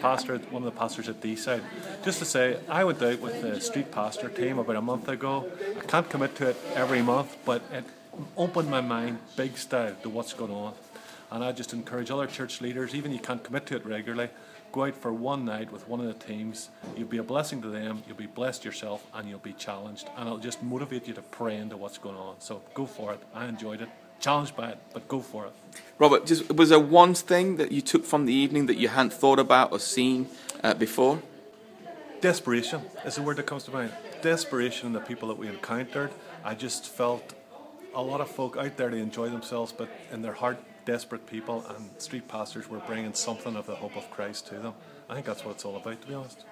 pastor, one of the pastors at Deeside, just to say I went out with the street pastor team about a month ago. I can't commit to it every month, but it opened my mind big style to what's going on. And I just encourage other church leaders, even you can't commit to it regularly, go out for one night with one of the teams. You'll be a blessing to them, you'll be blessed yourself, and you'll be challenged. And it'll just motivate you to pray into what's going on. So go for it. I enjoyed it. Challenged by it, but go for it. Robert, just, was there one thing that you took from the evening that you hadn't thought about or seen uh, before? Desperation is the word that comes to mind. Desperation in the people that we encountered. I just felt a lot of folk out there to enjoy themselves, but in their heart, desperate people, and street pastors were bringing something of the hope of Christ to them. I think that's what it's all about, to be honest.